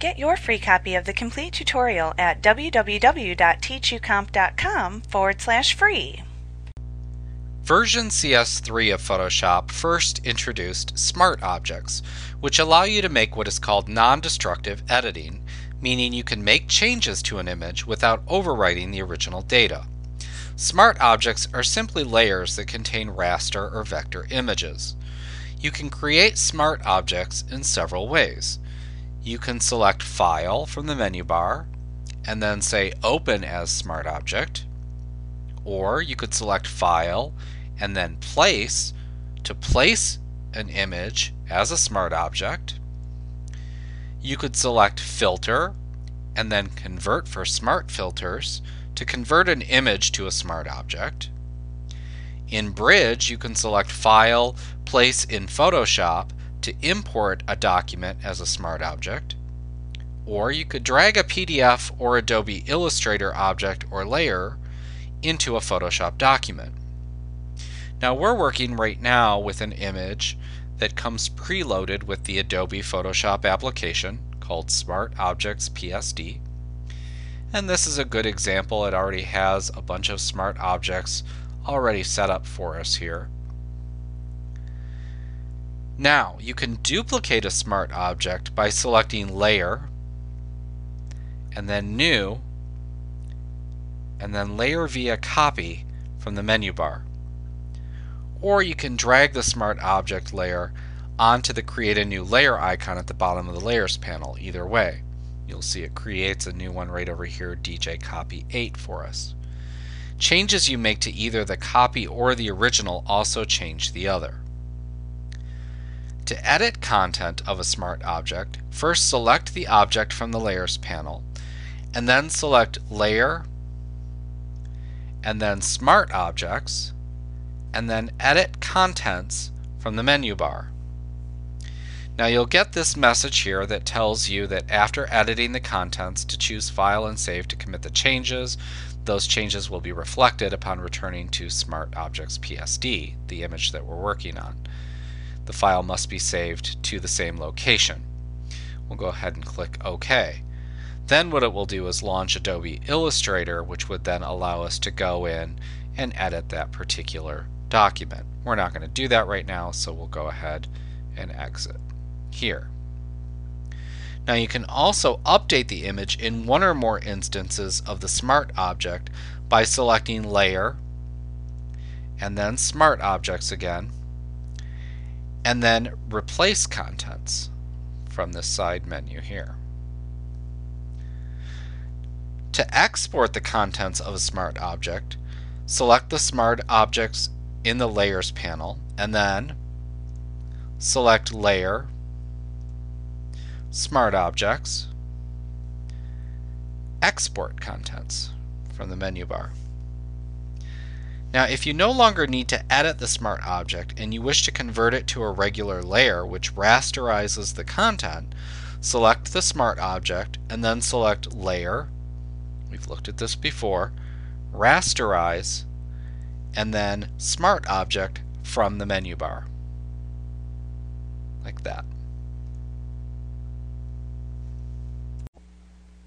Get your free copy of the complete tutorial at www.teachucomp.com forward slash free. Version CS3 of Photoshop first introduced Smart Objects, which allow you to make what is called non-destructive editing, meaning you can make changes to an image without overwriting the original data. Smart Objects are simply layers that contain raster or vector images. You can create smart objects in several ways. You can select File from the menu bar and then say Open as Smart Object, or you could select File and then Place to place an image as a smart object. You could select Filter and then Convert for Smart Filters to convert an image to a smart object. In Bridge, you can select File, Place in Photoshop to import a document as a smart object. Or you could drag a PDF or Adobe Illustrator object or layer into a Photoshop document. Now we're working right now with an image that comes preloaded with the Adobe Photoshop application called Smart Objects PSD. And this is a good example. It already has a bunch of smart objects already set up for us here. Now, you can duplicate a smart object by selecting Layer, and then New, and then Layer via Copy from the menu bar. Or you can drag the smart object layer onto the Create a New Layer icon at the bottom of the Layers panel, either way. You'll see it creates a new one right over here, DJ Copy 8 for us. Changes you make to either the copy or the original also change the other. To edit content of a smart object, first select the object from the Layers panel, and then select Layer, and then Smart Objects, and then Edit Contents from the menu bar. Now you'll get this message here that tells you that after editing the contents to choose File and Save to commit the changes, those changes will be reflected upon returning to Smart Objects PSD, the image that we're working on. The file must be saved to the same location. We'll go ahead and click OK. Then what it will do is launch Adobe Illustrator, which would then allow us to go in and edit that particular document. We're not going to do that right now, so we'll go ahead and exit here. Now you can also update the image in one or more instances of the Smart Object by selecting Layer and then Smart Objects again and then Replace Contents from this side menu here. To export the contents of a Smart Object, select the Smart Objects in the Layers panel and then select Layer Smart Objects, Export Contents from the menu bar. Now if you no longer need to edit the smart object and you wish to convert it to a regular layer which rasterizes the content, select the smart object and then select Layer, we've looked at this before, Rasterize, and then Smart Object from the menu bar. Like that.